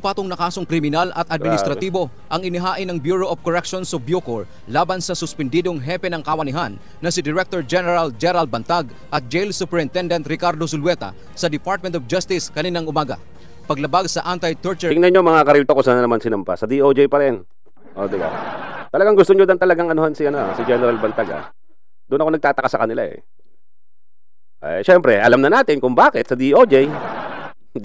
patong na kasong kriminal at administratibo ang inihain ng Bureau of Corrections o Bucor laban sa suspendidong hepe ng kawanihan na si Director General Gerald Bantag at Jail Superintendent Ricardo Zulueta sa Department of Justice kaninang umaga. Paglabag sa anti-torture Tingnan nyo mga karilto ko saan na naman sinampa. Sa DOJ pa rin. O, diba? Talagang gusto nyo dan talagang anuhan si, ano, si General Bantag, ah. Doon ako nagtataka sa kanila, eh. Eh, syempre, alam na natin kung bakit sa DOJ.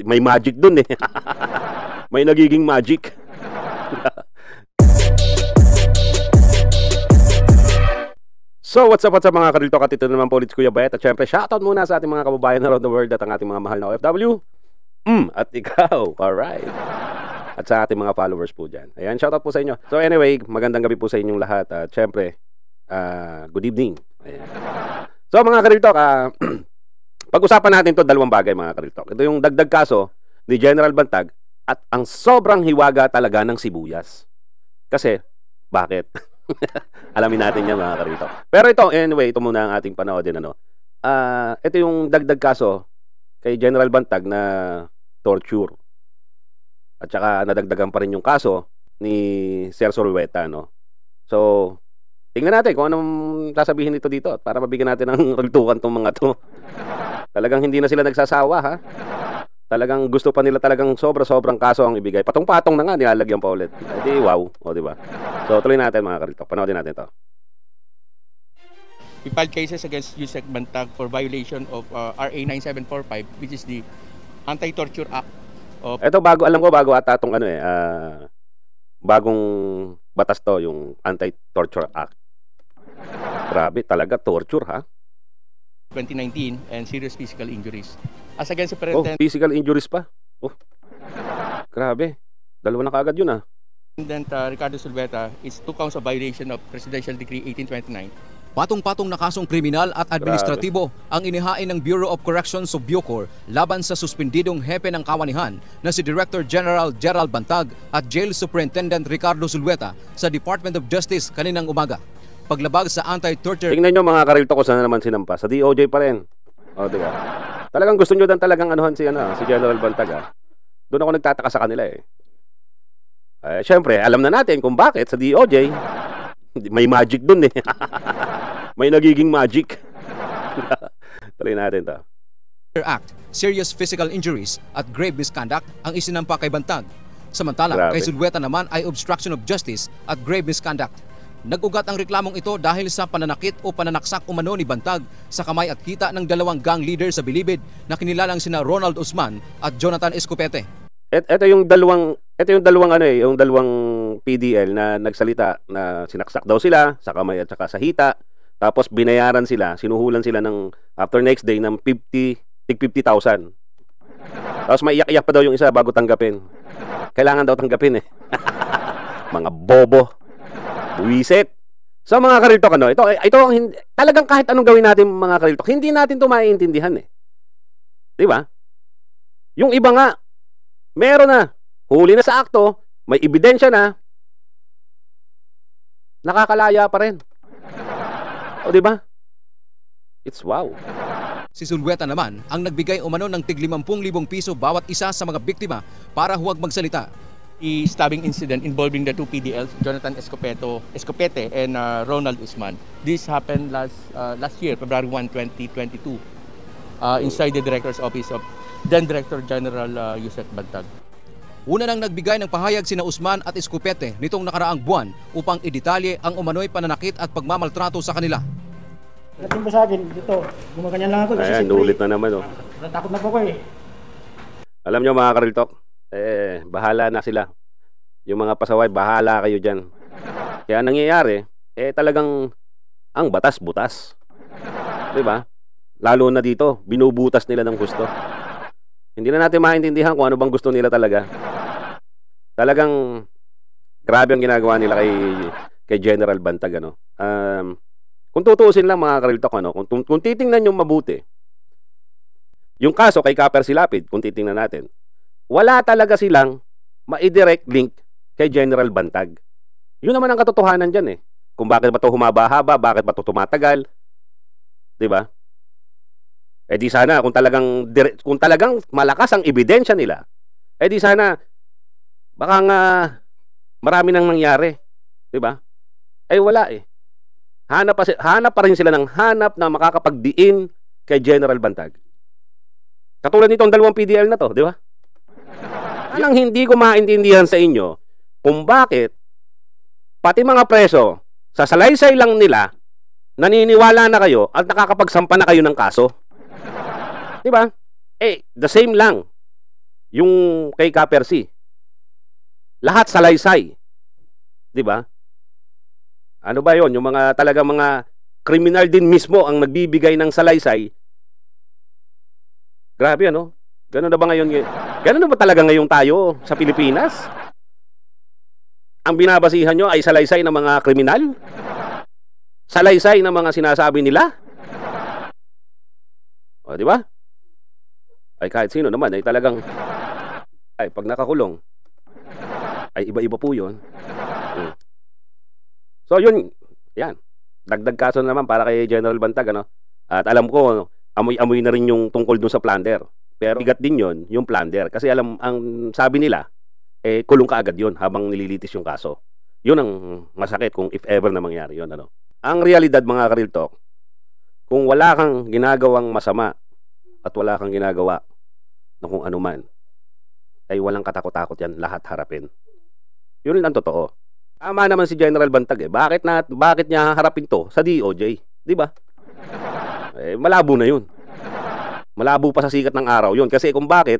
May magic dun, eh. May nagiging magic. So, what's up, what's up mga karilto? At ito naman po ulit Kuya Bayet. At syempre, shoutout muna sa ating mga kababayan around the world at ang ating mga mahal na OFW. Mm, at ikaw. Alright. At sa ating mga followers po dyan. Ayan, shoutout po sa inyo. So anyway, magandang gabi po sa inyong lahat. At syempre, ah, good evening. Ayan. So mga kariltok, ah, pag-usapan natin to dalawang bagay mga kariltok. Ito yung dagdag kaso ni General Bantag at ang sobrang hiwaga talaga ng sibuyas. Kasi, bakit? Alamin natin yan mga kariltok. Pero ito, anyway, ito muna ang ating panoodin. Ano? Ah, ito yung dagdag kaso kay General Bantag na torture. At saka nadagdagan pa rin yung kaso ni Sir Sorweta, no? So, tingnan natin kung anong sasabihin nito dito para mabigyan natin ng rultukan tong mga to. Talagang hindi na sila nagsasawa, ha? Talagang gusto pa nila talagang sobra-sobrang kaso ang ibigay. Patong-patong na nga, nilalagyan pa ulit. Eh, di wow, o di ba? So, tuloy natin mga karito. Panoodin natin to. we filed cases against Yusek Bantag for violation of uh, RA 9745 which is the Anti-Torture Act of Ito bago, alam ko bago ata itong ano eh, ah, bagong batas to, yung Anti-Torture Act. Grabe, talaga torture ha? 2019 and serious physical injuries. As against the Oh, Superintendent physical injuries pa. Oh. Grabe. Dalawa na kaagad yun ah. uh, Ricardo Silveta is two counts of violation of Presidential Decree 1829 Patong-patong na kasong kriminal at administratibo ang inihain ng Bureau of Corrections o Bucor laban sa suspendidong hepe ng kawanihan na si Director General Gerald Bantag at Jail Superintendent Ricardo Zulueta sa Department of Justice kaninang umaga. Paglabag sa anti-torture Tingnan nyo mga karilto ko saan na naman sinampa. Sa DOJ pa rin. O, di ba? Talagang gusto nyo dan talagang anuhan si, ano, si General Bantag ah. Doon ako nagtataka sa kanila eh. Eh, syempre, alam na natin kung bakit sa DOJ. May magic dun eh. May nagiging magic. Tuloy natin to. Act, serious physical injuries at grave misconduct ang isinampa kay Bantag. Samantala, Grabe. kay Zulueta naman ay obstruction of justice at grave misconduct. Nag-ugat ang reklamong ito dahil sa pananakit o pananaksak umano ni Bantag sa kamay at kita ng dalawang gang leader sa Bilibid na kinilalang sina Ronald Usman at Jonathan Escopete. Et, ito yung dalawang ito yung dalawang ano eh, yung dalawang PDL na nagsalita na sinaksak daw sila sa kamay at saka sa hita. Tapos binayaran sila, sinuhulan sila ng after next day ng 50 tig 50,000. Tapos maiyak-iyak pa daw yung isa bago tanggapin. Kailangan daw tanggapin eh. mga bobo. Wiset. So mga kariltok ano, ito ito ang talagang kahit anong gawin natin mga kariltok, hindi natin 'to maiintindihan eh. 'Di ba? Yung iba nga meron na huli na sa akto, may ebidensya na, nakakalaya pa rin. O, di ba? It's wow. Si Zulueta naman ang nagbigay umano ng tig 50,000 piso bawat isa sa mga biktima para huwag magsalita. The stabbing incident involving the two PDLs, Jonathan Escopeto, Escopete and uh, Ronald Usman. This happened last uh, last year, February 1, 2022, uh, inside the Director's Office of then Director General uh, Yusek Bantag. Una nang nagbigay ng pahayag sina Usman at Escopete nitong nakaraang buwan upang idetalye ang umano'y pananakit at pagmamaltrato sa kanila. Dating po sa akin, dito, gumaganyan lang ako. Ayan, ulit na naman. Oh. Natakot na po ko eh. Alam nyo mga kariltok, eh, bahala na sila. Yung mga pasaway, bahala kayo dyan. Kaya nangyayari, eh talagang ang batas-butas. Di ba? Lalo na dito, binubutas nila ng gusto. Hindi na natin maintindihan kung ano bang gusto nila talaga. Talagang grabe ang ginagawa nila kay kay General Bantag ano. Um, kung tutuusin lang mga kariltok ano, kung, kung titingnan yung mabuti, yung kaso kay Kaper Silapid, kung titingnan natin, wala talaga silang ma-direct link kay General Bantag. Yun naman ang katotohanan dyan eh. Kung bakit ba ito humaba-haba, bakit ba ito tumatagal. ba? Eh di sana kung talagang kung talagang malakas ang ebidensya nila, eh di sana Baka nga marami nang nangyari, 'di ba? Ay wala eh. Hanap pa, hanap pa rin sila ng hanap na makakapagdiin kay General Bantag. Katulad nitong dalawang PDL na to, di ba? Anong hindi ko maintindihan sa inyo kung bakit pati mga preso sa salaysay lang nila naniniwala na kayo at nakakapagsampa na kayo ng kaso. Di ba? Eh, the same lang yung kay Kapersi. Lahat salaysay. Di ba? Ano ba yon Yung mga talaga mga kriminal din mismo ang nagbibigay ng salaysay. Grabe ano? Ganun na ba ngayon? Ganun na ba talaga ngayon tayo sa Pilipinas? Ang binabasihan nyo ay salaysay ng mga kriminal? Salaysay ng mga sinasabi nila? O, di ba? Ay kahit sino naman ay talagang ay pag nakakulong ay iba-iba po 'yon. Hmm. So yun, yan. Dagdag kaso na naman para kay General Bantag ano. At alam ko amoy-amoy na rin yung tungkol dun sa plunder. Pero bigat din yon yung plunder kasi alam ang sabi nila eh kulong ka agad yun habang nililitis yung kaso. Yun ang masakit kung if ever na mangyari yun ano. Ang realidad mga karil talk, kung wala kang ginagawang masama at wala kang ginagawa na kung ano man, ay walang katakot-takot yan lahat harapin. Yun ang totoo. Tama naman si General Bantag eh. Bakit na bakit niya harapin to sa DOJ? 'Di ba? Eh malabo na 'yun. Malabo pa sa sikat ng araw 'yun kasi kung bakit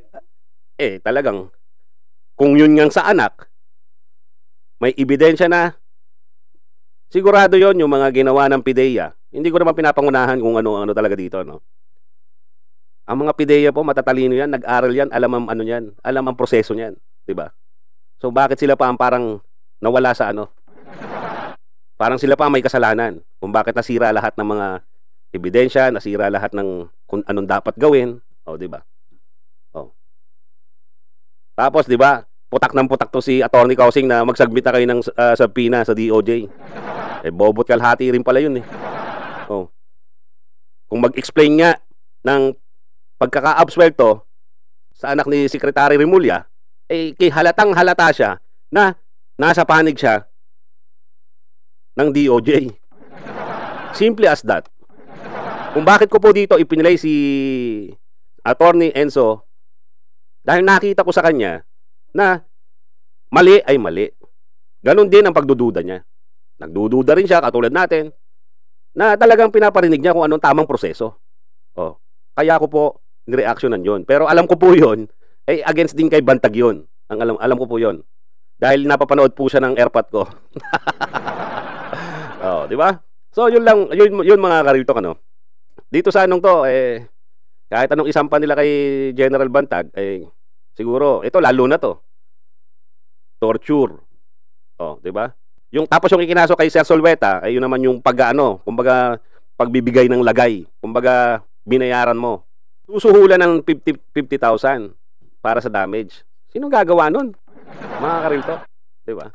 eh talagang kung yun ngang sa anak may ebidensya na sigurado 'yon yung mga ginawa ng PIDEA. Hindi ko naman pinapangunahan kung ano ano talaga dito no. Ang mga PIDEA po matatalino yan, nag-aral yan, alam ang ano yan, alam ang proseso niyan, 'di ba? So bakit sila pa ang parang nawala sa ano? Parang sila pa may kasalanan kung bakit nasira lahat ng mga ebidensya, nasira lahat ng kung anong dapat gawin, oh, 'di ba? Oh. Tapos 'di ba? Putak ng putak to si Attorney Kausing na magsubmit na kayo ng uh, subpoena sa DOJ. Eh bobot kalhati rin pala 'yun eh. Oh. Kung mag-explain nga ng pagkaka-absuelto sa anak ni Secretary Remulla, eh kay halatang halata siya na nasa panig siya ng DOJ. Simple as that. Kung bakit ko po dito ipinilay si Attorney Enzo dahil nakita ko sa kanya na mali ay mali. Ganon din ang pagdududa niya. Nagdududa rin siya katulad natin na talagang pinaparinig niya kung anong tamang proseso. Oh. Kaya ko po nireactionan yon. Pero alam ko po yon eh against din kay Bantag yon. Ang alam alam ko po yon. Dahil napapanood po siya ng airpot ko. oh, di ba? So yun lang, yun, yun mga karilto ano. Dito sa anong to eh kahit anong isampa nila kay General Bantag eh siguro ito lalo na to. Torture. Oh, di ba? Yung tapos yung ikinaso kay Sir Solveta ay yun naman yung pag-ano, kumbaga pagbibigay ng lagay. Kumbaga binayaran mo. Susuhulan ng 50 50,000 para sa damage. Sino gagawa nun? Mga karilto. Di ba?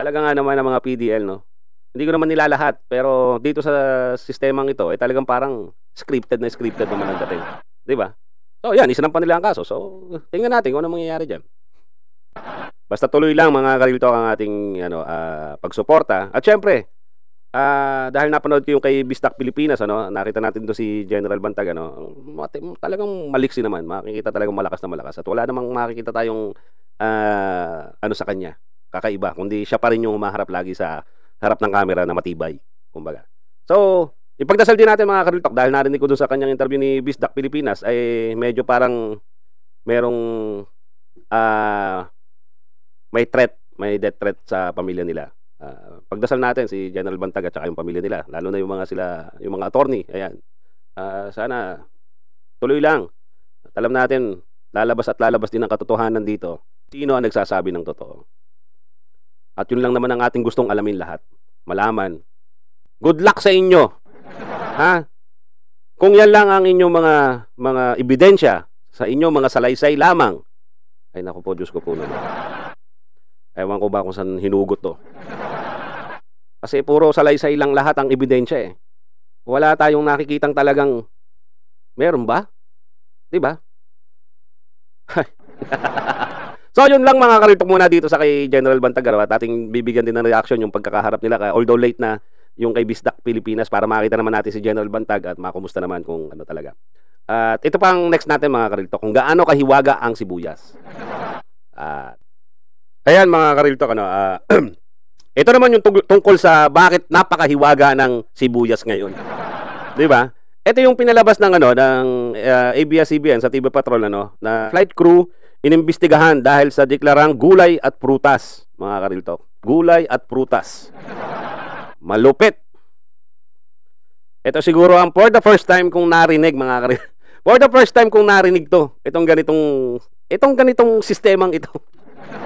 Talaga nga naman ng mga PDL, no? Hindi ko naman nila lahat, pero dito sa sistemang ito, eh talagang parang scripted na scripted naman ang dating. Di ba? So, yan, isinampan nila ang kaso. So, tingnan natin kung ano mangyayari dyan. Basta tuloy lang mga karilto ang ating ano, uh, pagsuporta. At syempre, uh, dahil napanood ko yung kay Bistak Pilipinas, ano, nakita natin to si General Bantag, ano, talagang maliksi naman. Makikita talagang malakas na malakas. At wala namang makikita tayong uh, ano sa kanya, kakaiba. Kundi siya pa rin yung umaharap lagi sa harap ng camera na matibay. Kumbaga. So, ipagdasal din natin mga kariltok dahil narinig ko doon sa kanyang interview ni Bisdak Pilipinas ay medyo parang merong uh, may threat, may death threat sa pamilya nila. Uh, pagdasal natin si General Bantag at saka yung pamilya nila, lalo na yung mga sila, yung mga attorney, ayan. Uh, sana tuloy lang. At alam natin, lalabas at lalabas din ang katotohanan dito. Sino ang nagsasabi ng totoo? At yun lang naman ang ating gustong alamin lahat. Malaman. Good luck sa inyo. Ha? Kung yan lang ang inyong mga mga ebidensya sa inyong mga salaysay lamang, ay naku po, Diyos ko po naman. Ewan ko ba kung saan hinugot to. Kasi puro salaysay lang lahat ang ebidensya eh. Wala tayong nakikitang talagang meron ba? 'Di ba? So yun lang mga karitok muna dito sa kay General Bantagaro at ating bibigyan din ng reaction yung pagkakaharap nila although late na yung kay Bisdak Pilipinas para makita naman natin si General Bantag at makumusta naman kung ano talaga. At ito pang next natin mga kariltok kung gaano kahiwaga ang sibuyas. At ayan mga kariltok ano ah, ito naman yung tungkol sa bakit napakahiwaga ng sibuyas ngayon. 'Di ba? Ito yung pinalabas ng ano ng uh, ABS-CBN sa TV Patrol ano na flight crew inimbestigahan dahil sa deklarang gulay at prutas, mga kariltok. Gulay at prutas. Malupit. Ito siguro ang for the first time kong narinig, mga kariltok. For the first time kong narinig to. Itong ganitong itong ganitong sistemang ito.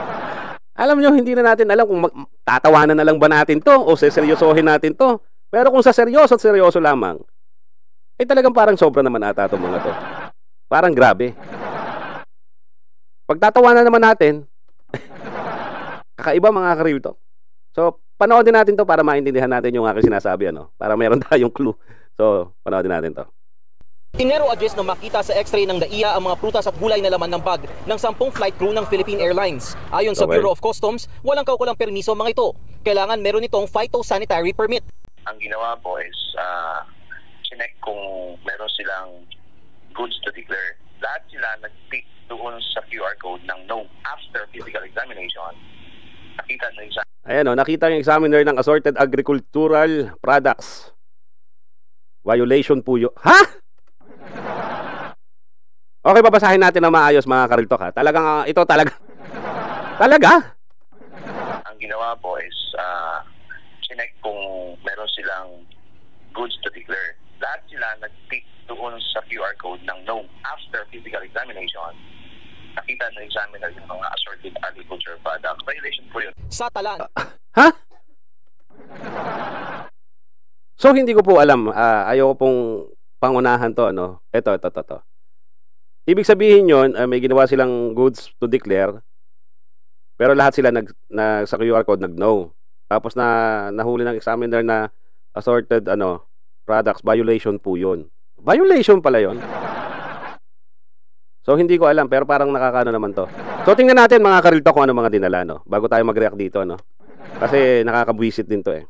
alam nyo, hindi na natin alam kung mag, tatawanan na lang ba natin to o seseryosohin natin to. Pero kung sa seryoso at seryoso lamang, eh talagang parang sobra naman ata itong mga to. Parang grabe. Pagtatawanan naman natin, kakaiba mga karil to. So, panoodin natin to para maintindihan natin yung aking sinasabi, ano? Para meron tayong clue. So, panoodin natin to. Tinero address na makita sa x-ray ng DAIA ang mga prutas at gulay na laman ng bag ng sampung flight crew ng Philippine Airlines. Ayon sa Okay. Bureau of Customs, walang kaukulang permiso ang mga ito. Kailangan meron itong phytosanitary permit. ang ginawa po is uh, chinek kung meron silang goods to declare. Lahat sila nag-tick doon sa QR code ng no. After physical examination, nakita na yung Ayan o, nakita yung examiner ng assorted agricultural products. Violation po yun. Ha? Okay, babasahin natin na maayos mga kariltok ha. Talagang, ah, ito talaga. Talaga? ang ginawa po is uh, chinek kung meron silang goods to declare. Lahat sila nag-tick doon sa QR code ng no. After physical examination, nakita na examiner yung mga assorted agriculture products. Violation po yun. Sa tala, Ha? So hindi ko po alam, ah, ayoko pong pangunahan to ano. Ito, ito, ito, ito. Ibig sabihin 'yon, ah, may ginawa silang goods to declare. Pero lahat sila nag na sa QR code nag-no. Tapos na nahuli ng examiner na assorted ano products violation po 'yon. Violation pala 'yon. So hindi ko alam pero parang nakakaano naman to. So tingnan natin mga karilto kung ano mga dinala no bago tayo mag-react dito no. Kasi nakakabwisit din to eh.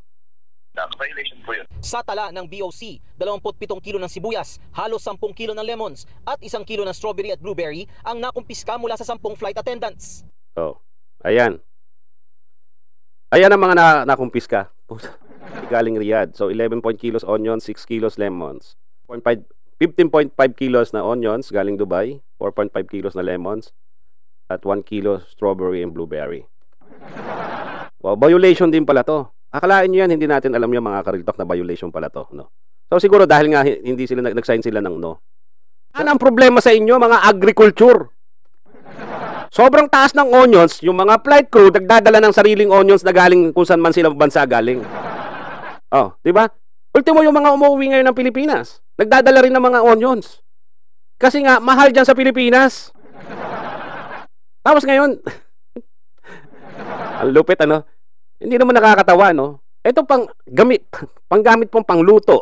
Violation po yun. sa tala ng BOC, 27 kilo ng sibuyas, halos 10 kilo ng lemons, at 1 kilo ng strawberry at blueberry ang nakumpiska mula sa 10 flight attendants. Oh. Ayan. Ayan ang mga na nakumpiska. Galing Riyadh. So 11 point kilos onions, 6 kilos lemons. 0.5 15.5 kilos na onions galing Dubai, 4.5 kilos na lemons, at 1 kilo strawberry and blueberry. Wow, violation din pala to. Akalain nyo yan, hindi natin alam yung mga kariltok na violation pala to. No? So siguro dahil nga hi- hindi sila nag- nag-sign sila ng no. Ano ang problema sa inyo mga agriculture? Sobrang taas ng onions, yung mga flight crew nagdadala ng sariling onions na galing kung saan man sila bansa galing. Oh, di ba? Ultimo yung mga umuwi ngayon ng Pilipinas, nagdadala rin ng mga onions. Kasi nga mahal diyan sa Pilipinas. Tapos ngayon, ang lupit ano? Hindi naman nakakatawa no. Ito pang gamit, panggamit pong pangluto.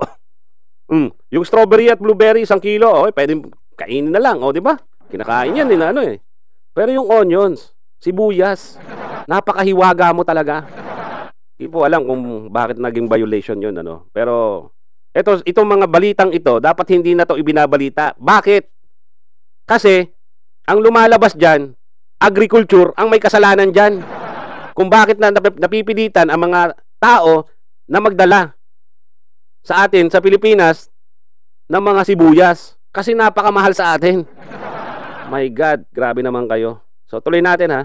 Mm, yung strawberry at blueberry isang kilo, okay, pwedeng kainin na lang, oh, di ba? Kinakain yan din ano eh. Pero yung onions, sibuyas, napakahiwaga mo talaga. Hindi po alam kung bakit naging violation yun, ano. Pero, ito, itong mga balitang ito, dapat hindi na to ibinabalita. Bakit? Kasi, ang lumalabas dyan, agriculture, ang may kasalanan dyan. Kung bakit na napip- napipilitan ang mga tao na magdala sa atin, sa Pilipinas, ng mga sibuyas. Kasi napakamahal sa atin. My God, grabe naman kayo. So tuloy natin ha.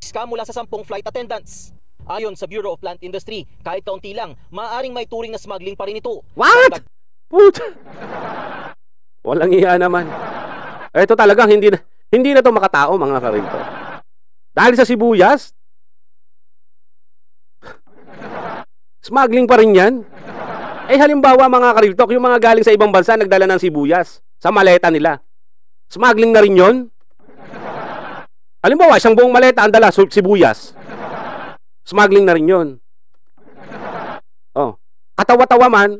Piska mula sa 10 flight attendants. Ayon sa Bureau of Plant Industry, kahit kaunti lang, maaaring may turing na smuggling pa rin ito. What? Put. Walang iya naman. Ito talagang hindi na hindi na to makatao mga karinto. Dahil sa sibuyas, smuggling pa rin yan. Eh halimbawa mga kariltok, yung mga galing sa ibang bansa nagdala ng sibuyas sa maleta nila. Smuggling na rin yon. Halimbawa, isang buong maleta ang dala sibuyas. Smuggling na rin yon. Oh, katawa-tawa man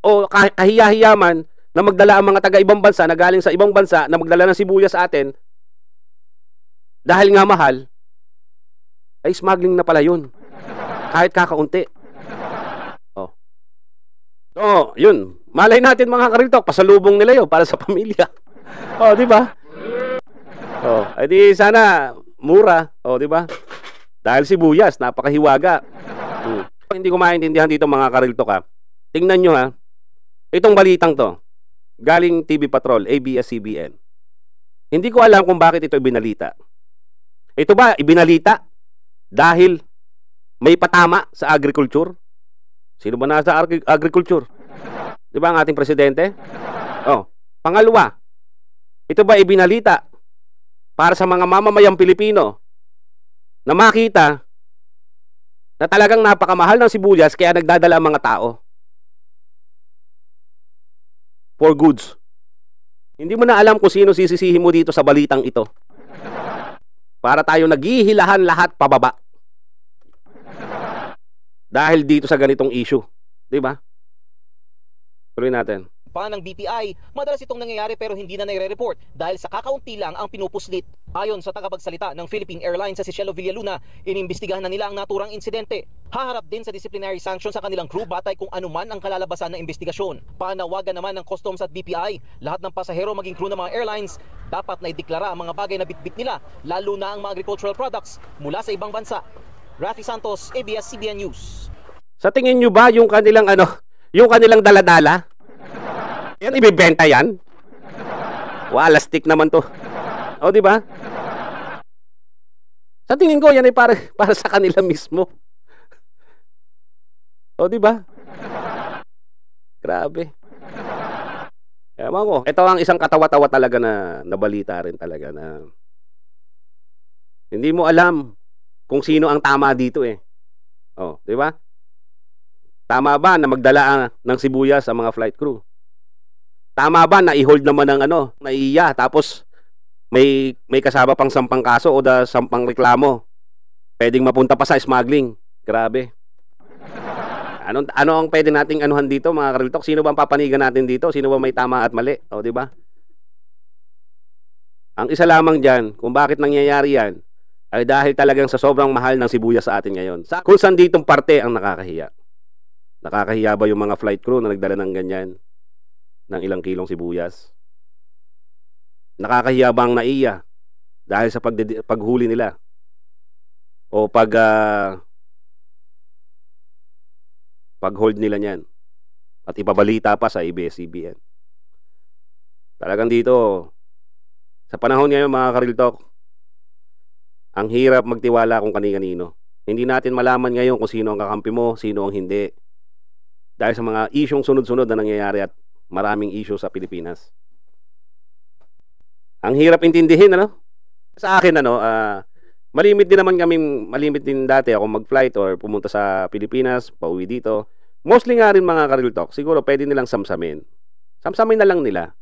o kah- kahiya-hiya man na magdala ang mga taga ibang bansa na galing sa ibang bansa na magdala ng sibuyas sa atin, dahil nga mahal, ay smuggling na pala yun. Kahit kakaunti. Oh. So, yun. Malay natin mga kariltok, pasalubong nila yun para sa pamilya. oh, di ba? Oh, edi sana mura, oh, di ba? Dahil sibuyas, napakahiwaga. Hmm. Hindi ko maintindihan dito mga kariltok ha. Tingnan nyo ha. Itong balitang to, galing TV Patrol, ABS-CBN. Hindi ko alam kung bakit ito ibinalita. Ito ba ibinalita dahil may patama sa agriculture? Sino ba nasa agri- agriculture? Di ba ang ating presidente? Oh, pangalawa, ito ba ibinalita para sa mga mamamayang Pilipino na makita na talagang napakamahal ng sibuyas kaya nagdadala ang mga tao for goods. Hindi mo na alam kung sino sisisihin mo dito sa balitang ito. Para tayo naghihilahan lahat pababa. Dahil dito sa ganitong issue. Di ba? Tuloy natin. Pa ng BPI. Madalas itong nangyayari pero hindi na nire-report dahil sa kakaunti lang ang pinupuslit. Ayon sa tagapagsalita ng Philippine Airlines sa Cielo Villaluna, inimbestigahan na nila ang naturang insidente. Haharap din sa disciplinary sanction sa kanilang crew batay kung anuman ang kalalabasan ng investigasyon. Panawagan naman ng Customs at BPI, lahat ng pasahero maging crew ng mga airlines, dapat na ideklara ang mga bagay na bitbit nila, lalo na ang mga agricultural products mula sa ibang bansa. Rafi Santos, ABS-CBN News. Sa tingin nyo ba yung kanilang ano, yung kanilang daladala? Yan ibebenta yan? Wala stick naman to. O di ba? Sa tingin ko yan ay para para sa kanila mismo. O di ba? Grabe. Ewan ko. Ito ang isang katawa-tawa talaga na nabalita rin talaga na hindi mo alam kung sino ang tama dito eh. Oh, di ba? Tama ba na magdala ang- ng sibuyas sa mga flight crew? Tama ba na i-hold naman ng ano, naiya tapos may may kasama pang sampang kaso o da sampang reklamo? Pwedeng mapunta pa sa smuggling. Grabe. Ano ano ang pwede nating anuhan dito mga kariltok? Sino ba ang papanigan natin dito? Sino ba may tama at mali? O di ba? Ang isa lamang diyan kung bakit nangyayari 'yan ay dahil talagang sa sobrang mahal ng sibuyas sa atin ngayon. Sa kung saan ditong parte ang nakakahiya. Nakakahiya ba yung mga flight crew na nagdala ng ganyan? Ng ilang kilong sibuyas? Nakakahiya ba ang naiya? Dahil sa paghuli nila? O pag ah, pag-hold nila niyan? At ipabalita pa sa ABS-CBN. Talagang dito, sa panahon ngayon mga karil talk, ang hirap magtiwala kung kani-kanino. Hindi natin malaman ngayon kung sino ang kakampi mo, sino ang hindi. Dahil sa mga isyong sunod-sunod na nangyayari at maraming issue sa Pilipinas. Ang hirap intindihin, ano? Sa akin, ano, ah, malimit din naman kami, malimit din dati ako mag-flight or pumunta sa Pilipinas, pauwi dito. Mostly nga rin mga karil talk, siguro pwede nilang samsamin. Samsamin na lang nila.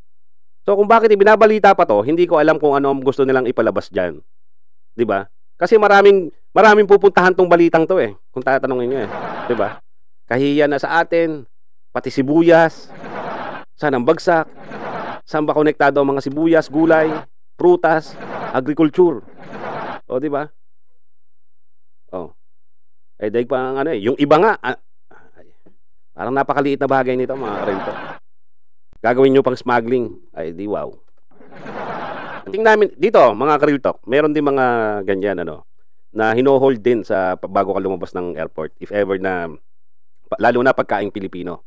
So kung bakit ibinabalita pa to, hindi ko alam kung ano ang gusto nilang ipalabas diyan. 'Di ba? Kasi maraming maraming pupuntahan tong balitang to eh, kung tatanungin niyo eh, 'di ba? Kahiya na sa atin, pati sibuyas. Saan ang bagsak? Saan ba konektado ang mga sibuyas, gulay, prutas, agriculture? O, di ba? Oh. Eh, daig pa ang ano eh. Yung iba nga, ah, parang napakaliit na bagay nito, mga karento. Gagawin nyo pang smuggling. Ay, di wow. Tingnan namin, dito, mga karil talk, meron din mga ganyan, ano, na hino-hold din sa bago ka lumabas ng airport. If ever na, lalo na pagkaing Pilipino.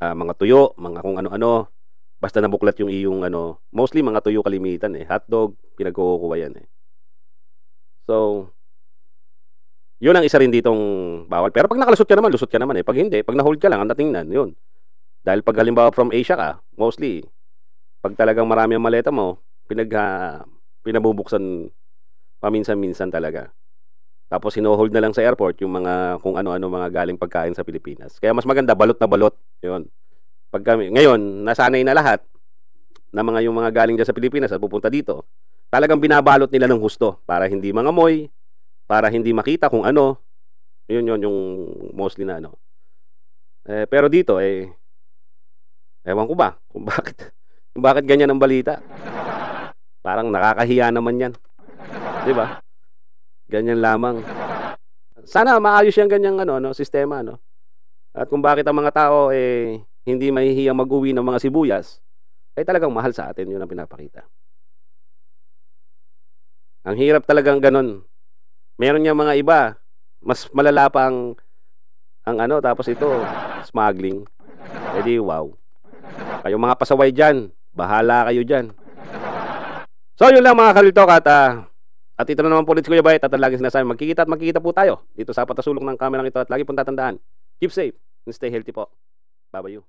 Ah, mga tuyo, mga kung ano-ano, basta nabuklat yung iyong ano, mostly mga tuyo kalimitan eh. Hotdog, pinagkukuha yan eh. So, yun ang isa rin ditong bawal. Pero pag nakalusot ka naman, lusot ka naman eh. Pag hindi, pag na-hold ka lang, ang natingnan, yun. Dahil pag halimbawa from Asia ka, mostly, pag talagang marami ang maleta mo, pinag, ah, pinabubuksan paminsan-minsan talaga. Tapos hino-hold na lang sa airport yung mga kung ano-ano mga galing pagkain sa Pilipinas. Kaya mas maganda balot na balot. 'Yun. Pag kami, ngayon, nasanay na lahat na mga yung mga galing dyan sa Pilipinas at pupunta dito. Talagang binabalot nila ng husto para hindi mangamoy, para hindi makita kung ano. Yun yun yung mostly na ano. Eh, pero dito eh ewan ko ba kung bakit kung bakit ganyan ang balita. Parang nakakahiya naman 'yan. Di ba? Ganyan lamang. Sana maayos yung ganyang ano, no, sistema. No? At kung bakit ang mga tao eh, hindi mahihiyang mag-uwi ng mga sibuyas, ay talagang mahal sa atin. Yun ang pinapakita. Ang hirap talagang ganon. Meron niya mga iba, mas malala pa ang, ang ano, tapos ito, smuggling. E di, wow. Kayo mga pasaway dyan, bahala kayo dyan. So, yun lang mga kaliltok at ah, at ito na naman po ulit si Kuya Bayet at laging sinasabi, magkikita at magkikita po tayo dito sa patasulong ng kamerang ito at lagi pong tatandaan, keep safe and stay healthy po. Bye-bye you.